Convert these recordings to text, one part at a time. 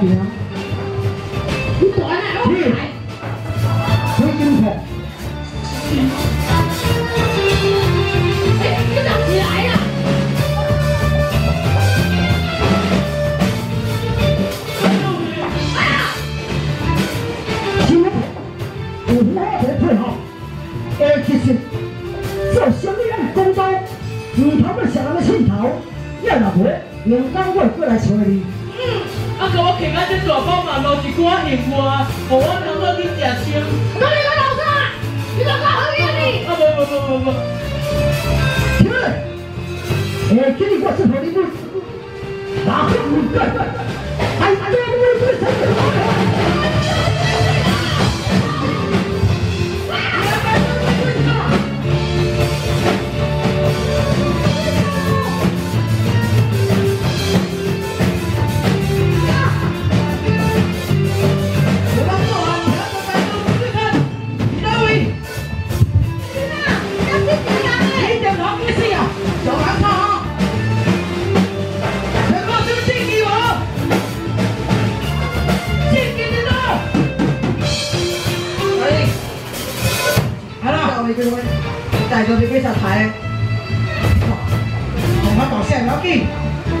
名。你管啊，我来。水晶裤。哎，你怎么来了？哎呀！小有好的配合，诶，其实做生意咱公道，唔通要食人的气头，要若无，用工会过来找你。啊！甲我囥啊，这大包嘛，落一寡幸福啊，互我当做去食清。哪里个老师？你怎么好意你？啊，无无无无无。起来！诶，今日我是你给我带着你给上台。同我搞笑要紧，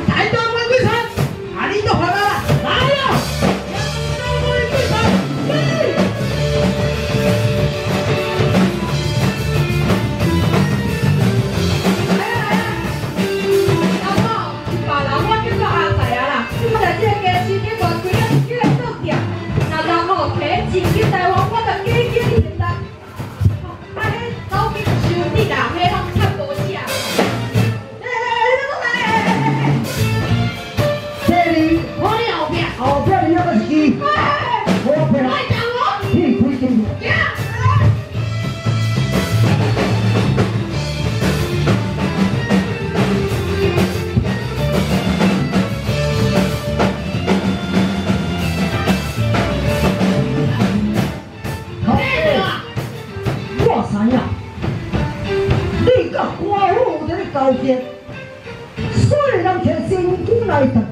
台东玫瑰城，啊，你都回来你甲官府有这个交接，虽然摕现金来赚，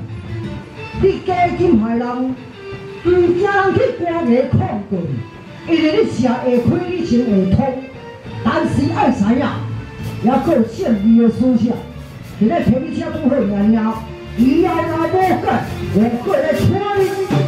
你加金害人，唔惊人去官衙控告，因为你吃下亏，你穿下通，但是爱知影，也佫有胜利的思想，现在摕你车拄好命了，以后若无改，我过来请你。